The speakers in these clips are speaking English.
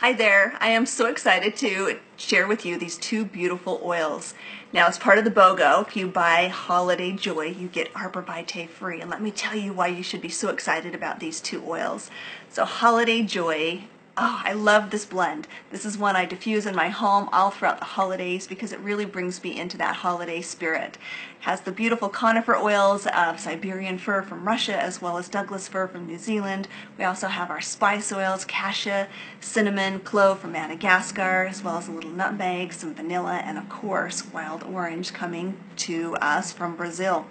Hi there, I am so excited to share with you these two beautiful oils. Now, as part of the BOGO, if you buy Holiday Joy, you get Arborvitae free. And let me tell you why you should be so excited about these two oils. So, Holiday Joy Oh, I love this blend. This is one I diffuse in my home all throughout the holidays because it really brings me into that holiday spirit. It has the beautiful conifer oils of Siberian fir from Russia as well as Douglas fir from New Zealand. We also have our spice oils, cassia, cinnamon, clove from Madagascar, as well as a little nutmeg, some vanilla, and of course wild orange coming to us from Brazil.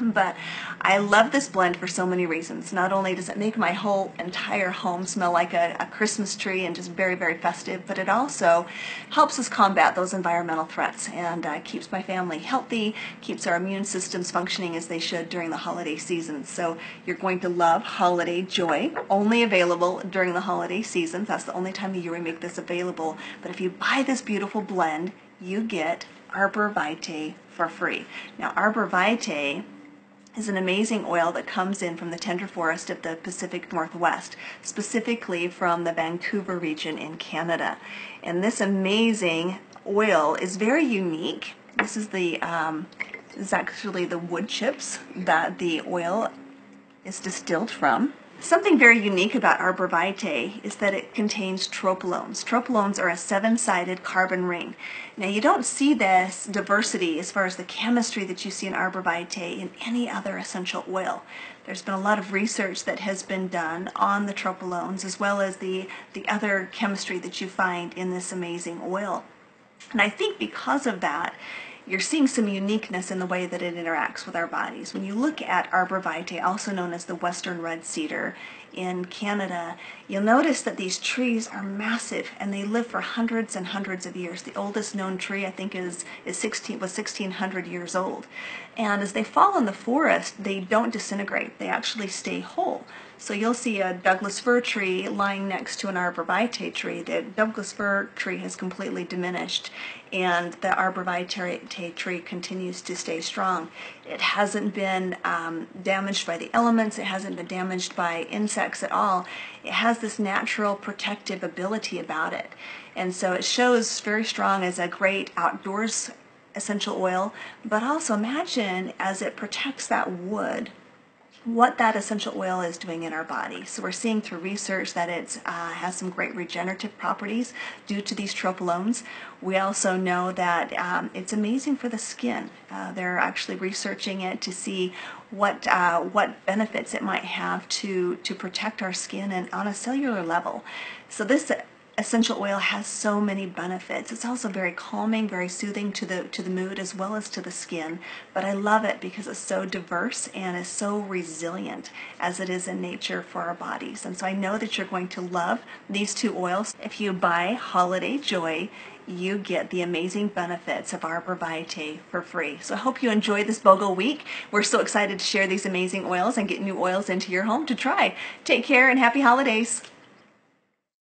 But I love this blend for so many reasons. Not only does it make my whole entire home smell like a, a, Christmas tree and just very, very festive, but it also helps us combat those environmental threats and uh, keeps my family healthy, keeps our immune systems functioning as they should during the holiday season. So you're going to love Holiday Joy, only available during the holiday season. That's the only time of year we make this available. But if you buy this beautiful blend, you get Arborvitae for free. Now, Arborvitae is an amazing oil that comes in from the tundra forest of the Pacific Northwest, specifically from the Vancouver region in Canada. And this amazing oil is very unique. This is the um, is actually the wood chips that the oil is distilled from. Something very unique about arborvitae is that it contains tropolones. Tropolones are a seven-sided carbon ring. Now you don't see this diversity as far as the chemistry that you see in arborvitae in any other essential oil. There's been a lot of research that has been done on the tropolones as well as the, the other chemistry that you find in this amazing oil. And I think because of that, you're seeing some uniqueness in the way that it interacts with our bodies. When you look at Arborvitae, also known as the Western Red Cedar in Canada, you'll notice that these trees are massive and they live for hundreds and hundreds of years. The oldest known tree, I think, is, is 16, was 1600 years old. And as they fall in the forest, they don't disintegrate, they actually stay whole. So you'll see a Douglas fir tree lying next to an Arborvitae tree. The Douglas fir tree has completely diminished and the Arborvitae tree continues to stay strong. It hasn't been um, damaged by the elements, it hasn't been damaged by insects at all. It has this natural protective ability about it. And so it shows very strong as a great outdoors essential oil, but also imagine as it protects that wood what that essential oil is doing in our body. So we're seeing through research that it uh, has some great regenerative properties due to these tropolones. We also know that um, it's amazing for the skin. Uh, they're actually researching it to see what uh, what benefits it might have to to protect our skin and on a cellular level. So this essential oil has so many benefits. It's also very calming, very soothing to the to the mood as well as to the skin. But I love it because it's so diverse and is so resilient as it is in nature for our bodies. And so I know that you're going to love these two oils. If you buy Holiday Joy, you get the amazing benefits of Arborvitae for free. So I hope you enjoy this BOGO week. We're so excited to share these amazing oils and get new oils into your home to try. Take care and happy holidays.